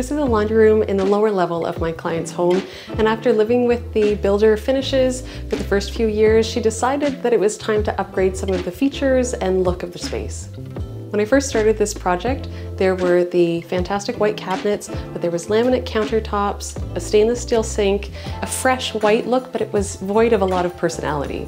This is a laundry room in the lower level of my client's home, and after living with the builder finishes for the first few years, she decided that it was time to upgrade some of the features and look of the space. When I first started this project, there were the fantastic white cabinets, but there was laminate countertops, a stainless steel sink, a fresh white look, but it was void of a lot of personality.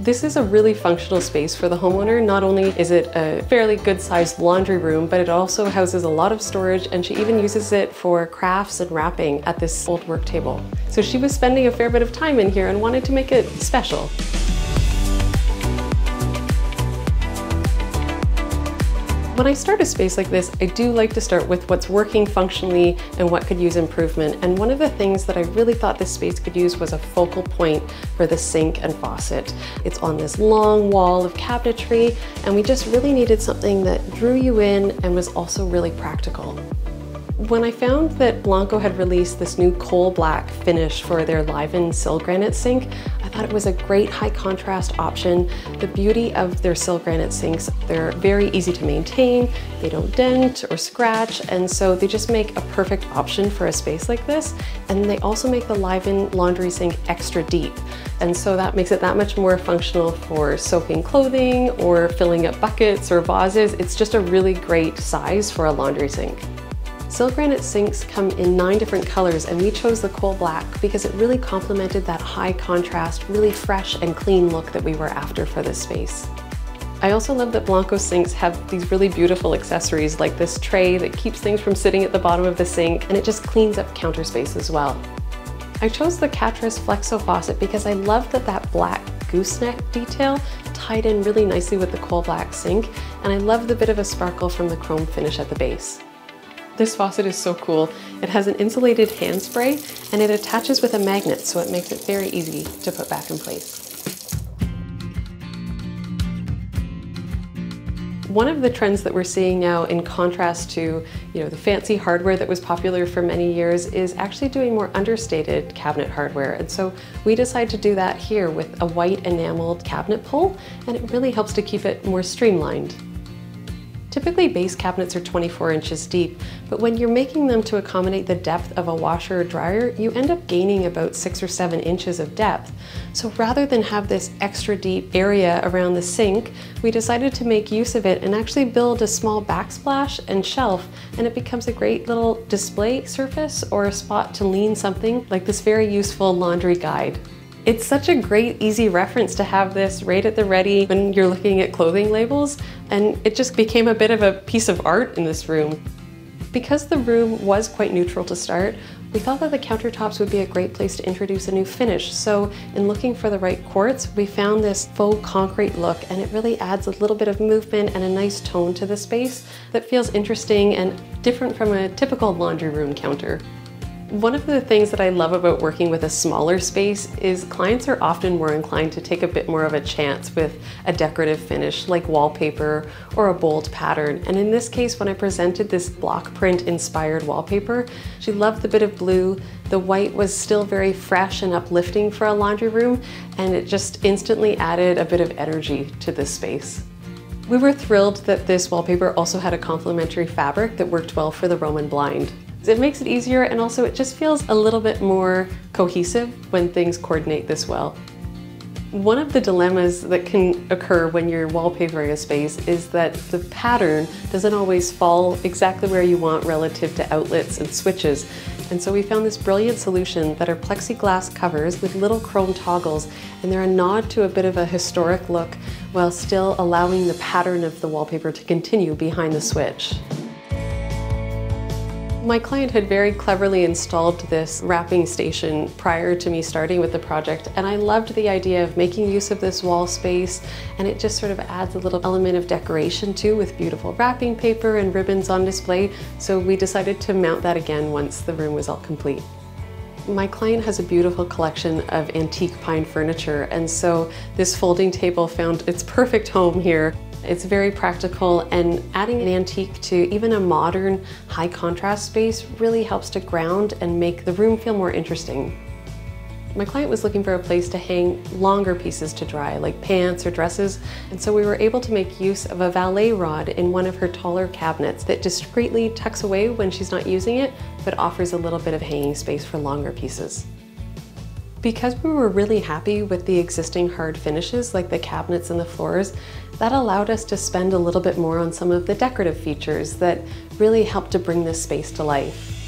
This is a really functional space for the homeowner. Not only is it a fairly good sized laundry room, but it also houses a lot of storage and she even uses it for crafts and wrapping at this old work table. So she was spending a fair bit of time in here and wanted to make it special. When I start a space like this, I do like to start with what's working functionally and what could use improvement. And one of the things that I really thought this space could use was a focal point for the sink and faucet. It's on this long wall of cabinetry, and we just really needed something that drew you in and was also really practical. When I found that Blanco had released this new coal black finish for their Liven Silgranit sink, thought it was a great high contrast option. The beauty of their Silgranit sinks, they're very easy to maintain, they don't dent or scratch, and so they just make a perfect option for a space like this. And they also make the Liven laundry sink extra deep. And so that makes it that much more functional for soaking clothing or filling up buckets or vases. It's just a really great size for a laundry sink. Silgranit sinks come in nine different colors and we chose the coal black because it really complemented that high contrast, really fresh and clean look that we were after for this space. I also love that Blanco sinks have these really beautiful accessories like this tray that keeps things from sitting at the bottom of the sink and it just cleans up counter space as well. I chose the Catris Flexo faucet because I love that that black gooseneck detail tied in really nicely with the coal black sink and I love the bit of a sparkle from the chrome finish at the base. This faucet is so cool. It has an insulated hand spray and it attaches with a magnet so it makes it very easy to put back in place. One of the trends that we're seeing now in contrast to you know, the fancy hardware that was popular for many years is actually doing more understated cabinet hardware. And so we decided to do that here with a white enameled cabinet pull and it really helps to keep it more streamlined. Typically base cabinets are 24 inches deep, but when you're making them to accommodate the depth of a washer or dryer, you end up gaining about six or seven inches of depth. So rather than have this extra deep area around the sink, we decided to make use of it and actually build a small backsplash and shelf, and it becomes a great little display surface or a spot to lean something like this very useful laundry guide. It's such a great, easy reference to have this right at the ready when you're looking at clothing labels, and it just became a bit of a piece of art in this room. Because the room was quite neutral to start, we thought that the countertops would be a great place to introduce a new finish. So in looking for the right quartz, we found this faux concrete look and it really adds a little bit of movement and a nice tone to the space that feels interesting and different from a typical laundry room counter. One of the things that I love about working with a smaller space is clients are often more inclined to take a bit more of a chance with a decorative finish like wallpaper or a bold pattern. And in this case, when I presented this block print inspired wallpaper, she loved the bit of blue. The white was still very fresh and uplifting for a laundry room, and it just instantly added a bit of energy to this space. We were thrilled that this wallpaper also had a complementary fabric that worked well for the Roman blind. It makes it easier and also it just feels a little bit more cohesive when things coordinate this well. One of the dilemmas that can occur when you're wallpapering a space is that the pattern doesn't always fall exactly where you want relative to outlets and switches. And so we found this brilliant solution that are plexiglass covers with little chrome toggles and they're a nod to a bit of a historic look while still allowing the pattern of the wallpaper to continue behind the switch. My client had very cleverly installed this wrapping station prior to me starting with the project and I loved the idea of making use of this wall space and it just sort of adds a little element of decoration too with beautiful wrapping paper and ribbons on display so we decided to mount that again once the room was all complete. My client has a beautiful collection of antique pine furniture and so this folding table found its perfect home here. It's very practical and adding an antique to even a modern high contrast space really helps to ground and make the room feel more interesting. My client was looking for a place to hang longer pieces to dry, like pants or dresses, and so we were able to make use of a valet rod in one of her taller cabinets that discreetly tucks away when she's not using it, but offers a little bit of hanging space for longer pieces. Because we were really happy with the existing hard finishes like the cabinets and the floors, that allowed us to spend a little bit more on some of the decorative features that really helped to bring this space to life.